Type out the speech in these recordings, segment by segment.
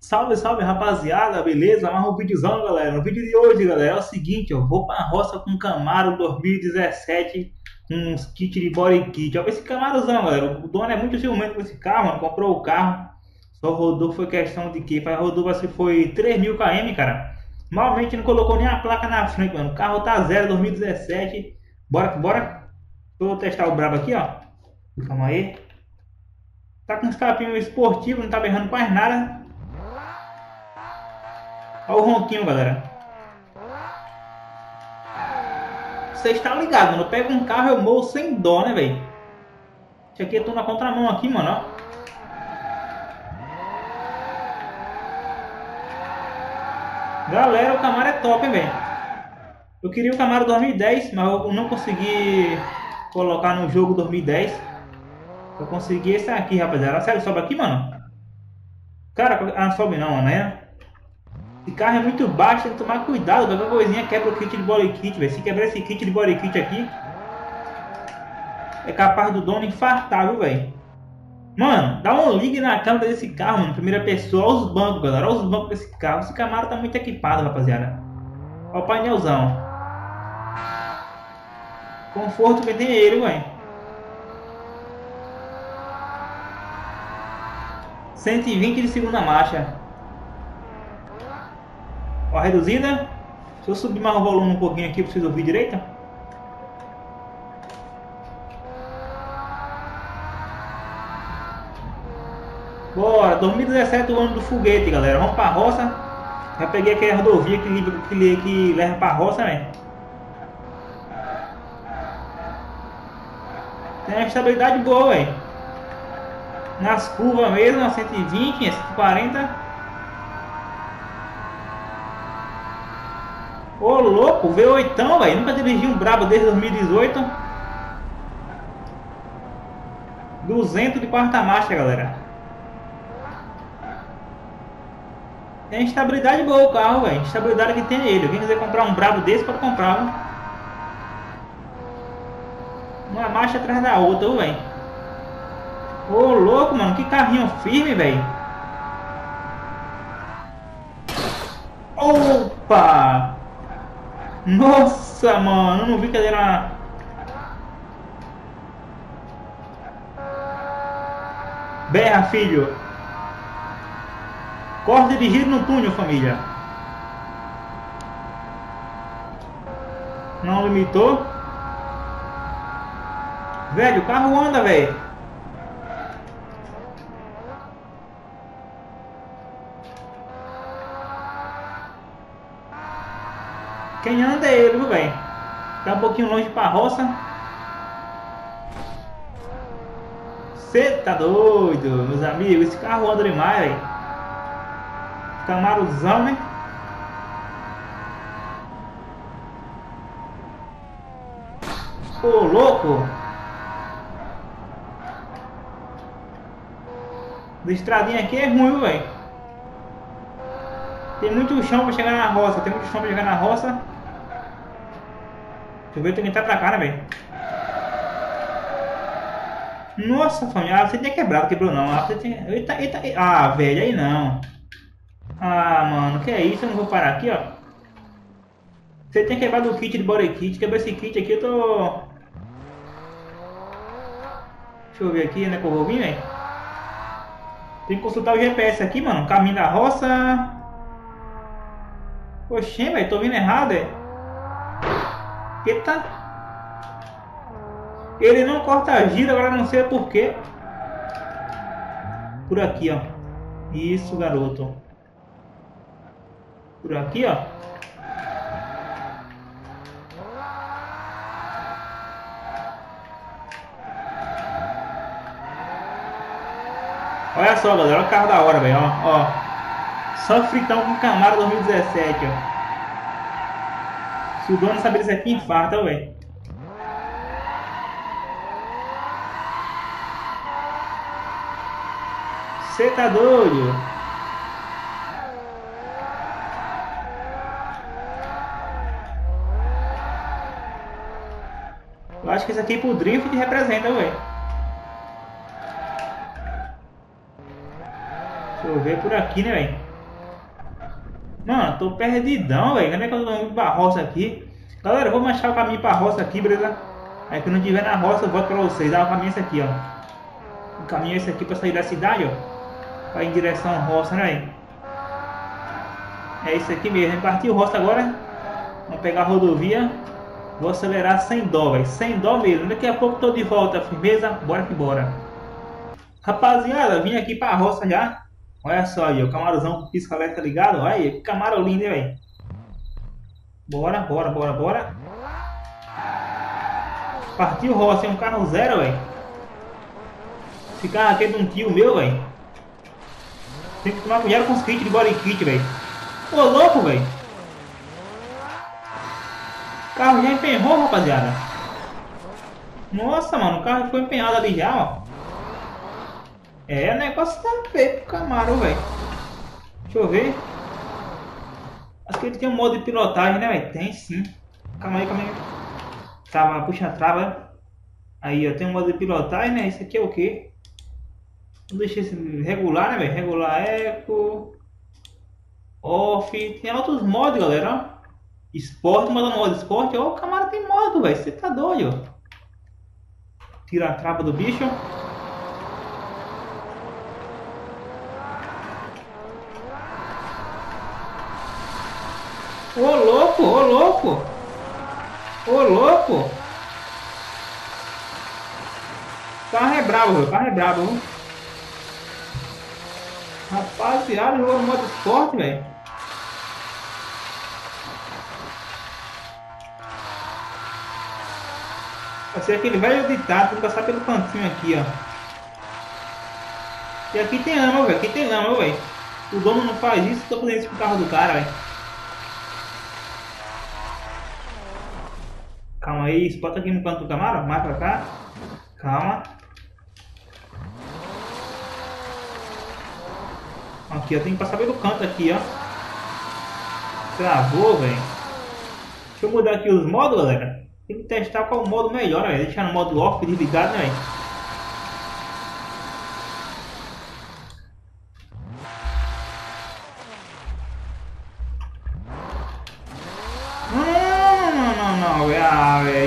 Salve, salve rapaziada, beleza? Mais um videozão, galera. No vídeo de hoje, galera, é o seguinte: eu vou pra roça com um Camaro 2017 com uns kits de body kit. Olha esse Camarozão, galera. O dono é muito ciumento com esse carro, mano. Comprou o carro, só rodou. Foi questão de que? Rodou, assim, foi 3 mil km, cara. Malmente não colocou nem a placa na frente, mano. O carro tá zero 2017. Bora bora. Vou testar o brabo aqui, ó. Calma aí. Tá com escapinho esportivo, não tá berrando quase nada. Olha o ronquinho, galera. Você está ligado, mano. Eu pego um carro, eu morro sem dó, né, velho? Isso aqui eu tô na contramão aqui, mano, ó. Galera, o Camaro é top, hein, velho. Eu queria o Camaro 2010, mas eu não consegui colocar no jogo 2010. Eu consegui esse aqui, rapaziada. Sério, sobe aqui, mano? Cara, ah, sobe não, né? Esse carro é muito baixo, tem que tomar cuidado. Qualquer coisinha quebra o kit de body kit, velho. Se quebrar esse kit de body kit aqui, é capaz do dono infartar, viu, velho? Mano, dá um ligue na câmera desse carro, mano. Primeira pessoa. Olha os bancos, galera. Olha os bancos desse carro. Esse Camaro tá muito equipado, rapaziada. Olha o painelzão. Conforto que tem ele, velho. 120 de segunda marcha. Ó, reduzida. Se eu subir mais o volume um pouquinho aqui, preciso ouvir direito. Bora, 2017 o ano do foguete, galera. Vamos pra roça. Já peguei aquela rodovia que, que, que leva pra roça, velho. Tem uma estabilidade boa, velho. Nas curvas mesmo, 120, 140. Ô louco, V8, velho. Nunca dirigi um brabo desde 2018. 200 de quarta marcha, galera. Tem estabilidade boa o carro, velho. Estabilidade que tem ele. Quem quiser comprar um brabo desse, pode comprar, viu? Uma marcha atrás da outra, velho. Ô louco, mano. Que carrinho firme, velho. Opa! Nossa, mano, eu não vi que ele era. Berra, filho. Corre dirigido no túnel, família. Não limitou. Velho, o carro anda, velho. Quem anda é ele, viu, velho? Tá um pouquinho longe pra roça. Você tá doido, meus amigos? Esse carro anda demais, velho. Camaruzão, né? Ô, louco! A estradinha aqui é ruim, velho. Tem muito chão pra chegar na roça. Tem muito chão pra chegar na roça. Eu tenho que entrar pra cá, né, velho? Nossa, família, ah, você tinha quebrado, quebrou não. Ah, você tinha... eita, eita, eita. Ah, velho, aí não. Ah, mano, que é isso? Eu não vou parar aqui, ó. Você tem quebrado o kit de body kit. Quebrou esse kit aqui, eu tô... Deixa eu ver aqui, né, que eu vou vir, velho. Tem que consultar o GPS aqui, mano. Caminho da roça. Oxê, velho, tô vindo errado, é? Eita. Ele não corta a gira, agora não sei porquê. Por aqui, ó. Isso, garoto. Por aqui, ó. Olha só, galera. Olha o carro da hora, velho. Ó, ó. Só fritão com Camaro 2017, ó. Se o dono saber isso aqui, infarta, velho. Você tá doido? Eu acho que isso aqui pro drift representa, velho. Deixa eu ver por aqui, né, velho? Mano, tô perdidão, velho. Como é que eu tô indo pra roça aqui? Galera, vou achar o caminho pra roça aqui, beleza? Aí quando eu estiver na roça, eu volto pra vocês. Ah, o caminho é esse aqui, ó. O caminho é esse aqui pra sair da cidade, ó. Pra ir em direção à roça, né? É isso aqui mesmo. Partiu roça agora. Vamos pegar a rodovia. Vou acelerar sem dó, velho. Sem dó mesmo. Daqui a pouco tô de volta, firmeza. Bora que bora. Rapaziada, vim aqui pra roça já. Olha só aí, o camarãozão com pisca-alerta ligado. Olha aí, camarão lindo, hein, velho. Bora, bora, bora, bora. Partiu roça, é um carro zero, velho. Esse carro aqui é de um tio meu, velho. Tem que tomar cuidado com os kits de body kit, velho. Ô, louco, velho. O carro já empenhou, rapaziada. Nossa, mano, o carro foi empenhado ali já, ó. É, o negócio tá feio pro Camaro, velho. Deixa eu ver. Acho que ele tem um modo de pilotagem, né, velho? Tem sim. Calma aí, calma aí. Trava, puxa a trava. Aí, ó, tem um modo de pilotagem, né? Esse aqui é o quê? Deixa esse regular, né, velho? Regular eco. Off. Tem outros modos, galera, ó. Esporte, modo modo esporte. Ó, o Camaro tem modo, velho. Você tá doido, ó. Tira a trava do bicho. Ô louco, ô louco! Ô louco! O carro é brabo, carro é brabo. Viu? Rapaziada, jogou modo esporte, velho. Vai ser aquele velho ditado que passar pelo cantinho aqui, ó. E aqui tem lama, velho. Aqui tem lama, velho. O dono não faz isso, tô fazendo isso com o carro do cara, velho. Calma aí, spot aqui no canto do camarão, mais pra cá. Calma. Aqui, eu tenho que passar pelo canto aqui, ó. Travou, velho. Deixa eu mudar aqui os modos, galera. Tem que testar qual modo melhor, velho. Deixar no modo off, desligado, né, velho.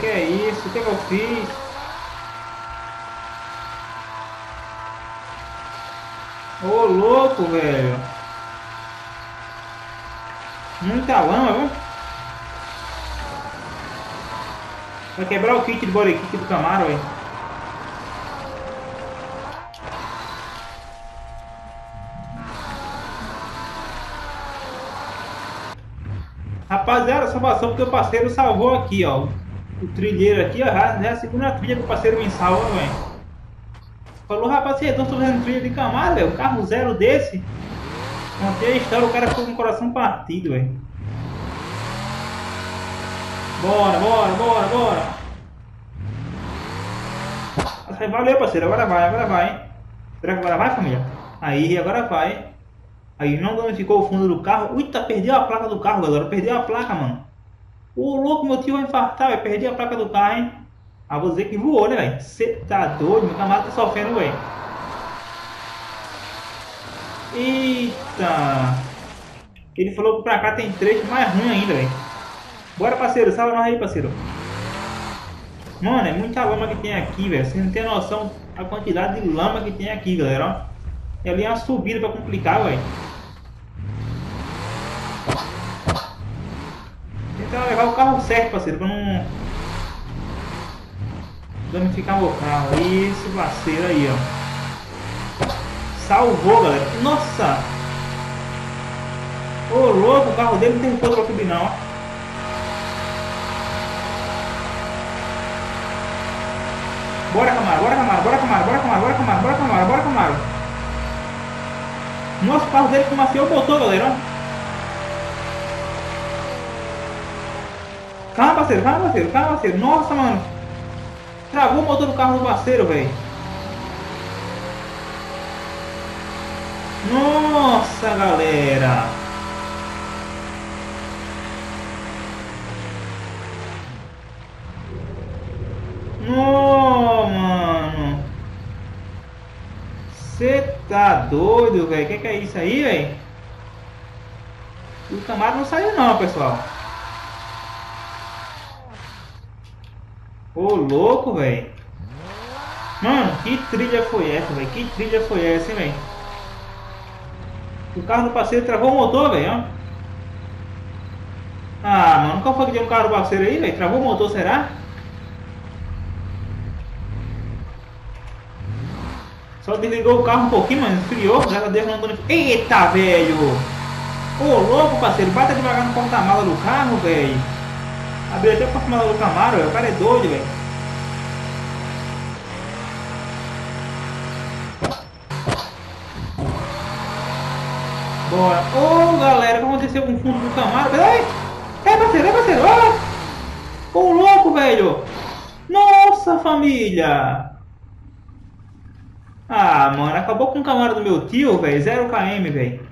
que é isso? O que, que eu fiz? Ô louco, velho. Muita lama, viu? Vai quebrar o kit de body kit do Camaro, velho. Rapaziada, salvação porque o parceiro salvou aqui, ó o trilheiro aqui, ó, já é a segunda trilha que o parceiro me salva, velho. Falou, rapaz, vocês estão fazendo trilha de Camaro, velho. Carro zero desse. Contei a história, o cara ficou com o coração partido, velho. Bora, bora, bora, bora. Valeu, parceiro. Agora vai, agora vai, hein? Será que agora vai, família? Aí, agora vai. Aí não danificou o fundo do carro. Eita, perdeu a placa do carro, galera. Perdeu a placa, mano. O louco, meu tio vai infartar, vai perder a placa do carro, hein? Vou dizer que voou, né, velho? Você tá doido? Meu camarada tá sofrendo, velho. Eita! Ele falou que pra cá tem trecho mais ruim ainda, velho. Bora, parceiro. Salva nós aí, parceiro. Mano, é muita lama que tem aqui, velho. Você não tem noção da quantidade de lama que tem aqui, galera. Ó. E ali é uma subida pra complicar, velho. Levar o carro certo, parceiro, pra não danificar o carro. Isso, parceiro, aí, ó. Salvou, galera. Nossa! Ô, louco, o carro dele não tem fogo pra subir, não, ó. Bora, Camaro, bora, Camaro, bora, Camaro, bora, Camaro, bora, Camaro, bora, Camaro, bora, Camaro. Nossa, o carro dele que maciou o motor, galera, ó. Calma, parceiro, calma, parceiro, calma, parceiro. Nossa, mano. Travou o motor do carro do parceiro, velho. Nossa, galera. Não, mano. Você tá doido, velho? Que que é isso aí, velho? O Camaro não saiu não, pessoal. Ô, louco, velho. Mano, que trilha foi essa, velho? Que trilha foi essa, hein, velho? O carro do parceiro travou o motor, velho, Ah, mano, qual foi que deu um carro do parceiro aí, velho? Travou o motor, será? Só desligou o carro um pouquinho, mano. Esfriou. Graças a Deus. Eita, velho! Ô, louco, parceiro. Bata devagar no porta-mala do carro, velho. Abriu até o porta-mala do Camaro. O cara é doido, velho. Bora. Ô, oh, galera, o que aconteceu com o fundo do Camaro? Peraí. É, parceiro, é, parceiro. Ô, oh, louco, velho. Nossa, família. Ah, mano, acabou com o Camaro do meu tio, velho. 0 km, velho.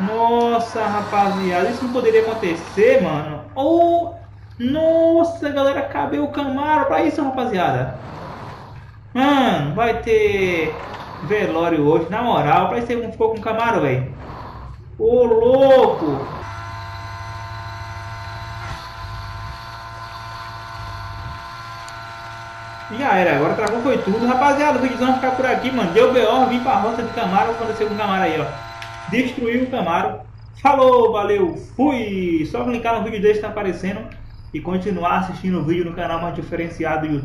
Nossa, rapaziada, isso não poderia acontecer, mano. Oh, nossa, galera, acabei o Camaro pra isso, rapaziada. Mano, vai ter velório hoje, na moral. Pra isso não ficou com Camaro, velho. Ô, louco! Já era, agora travou foi tudo. Rapaziada, o vídeo vai ficar por aqui, mano. Deu B.O., vim pra roça de Camaro, aconteceu com o Camaro aí, ó. Destruiu o Camaro. Falou, valeu, fui! Só clicar no vídeo desse que tá aparecendo e continuar assistindo o vídeo no canal mais diferenciado do YouTube.